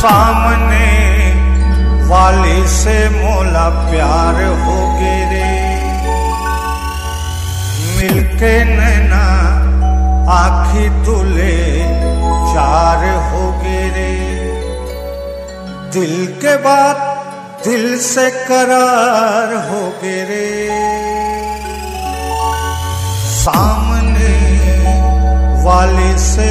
सामने वाले से मोला प्यार हो गे रे मिलके नैना आखी तुले चार हो गे रे दिल के बाद दिल से करार हो गे रे सामने वाले से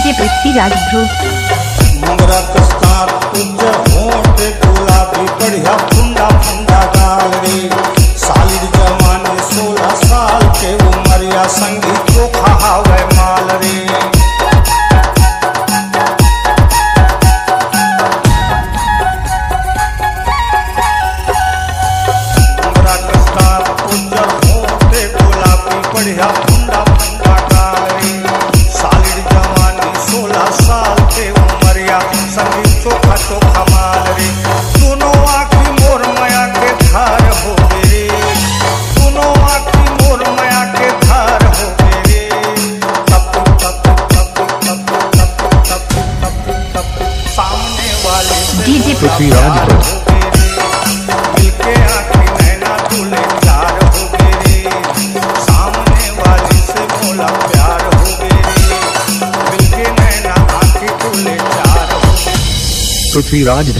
I'm gonna Dhruv. DJ Prithviraj को पृथ्वीराज